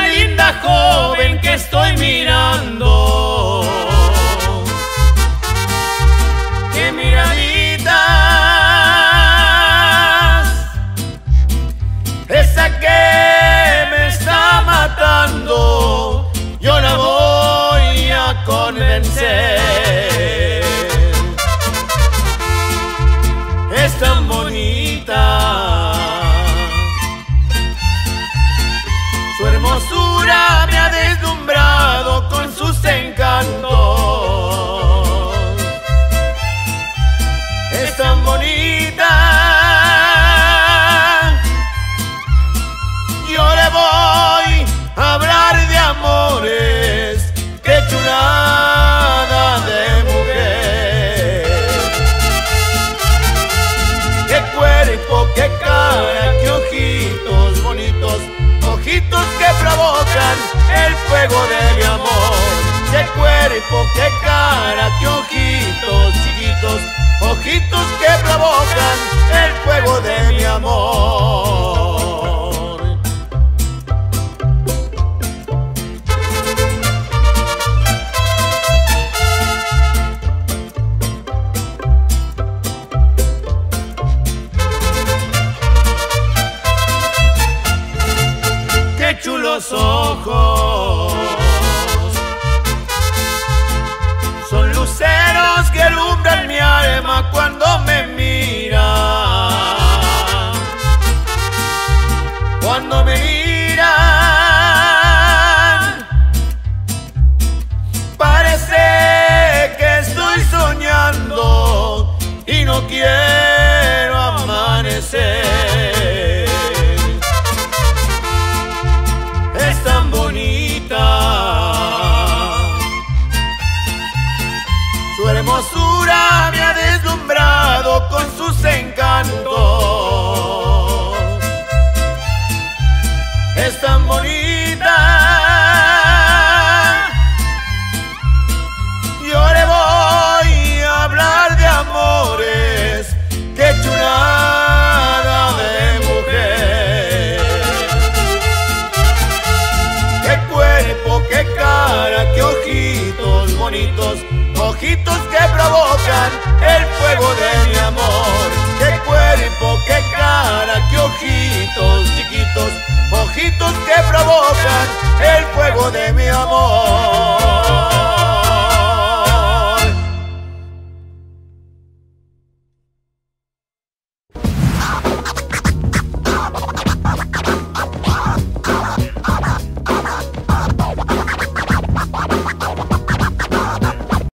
linda joven que estoy mirando. Qué miraditas, esa que me está matando, yo la voy a convencer. Es tan bonita. Hermosura me ha deslumbrado con sus encantos. Es tan bonita. Yo le voy a hablar de amores. Qué chulada fuego de mi amor. Qué cuerpo, qué cara, qué ojitos chiquitos, ojitos que provocan el fuego de mi amor. qué chulos ojos. Quiero amanecer. es tan bonita. Su hermosura me ha deslumbrado con sus encantos.